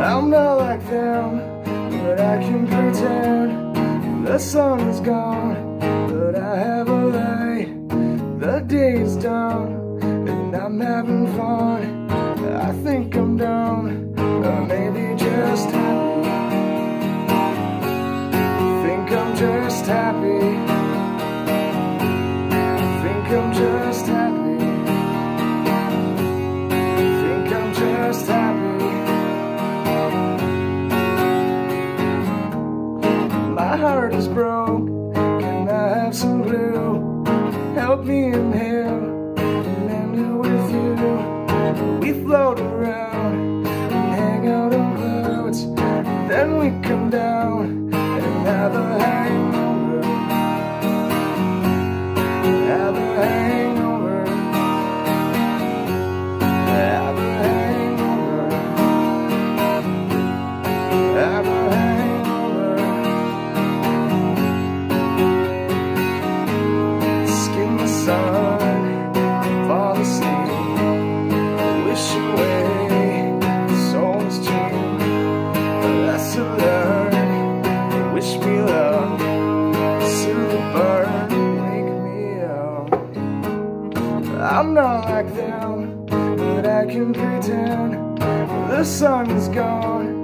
I'm not like them, but I can pretend the sun is gone, but I have a light. The day is done, and I'm having fun. I think I'm done, or maybe just happy. Think I'm just happy. Think I'm just happy. My heart is broke. Can I have some glue? Help me inhale and end it with you. We float around and hang out on clouds. Then we come down and have a hangover. Lesson learned, wish me luck. Burn, wake me up. I'm not like them, but I can pretend. The sun is gone,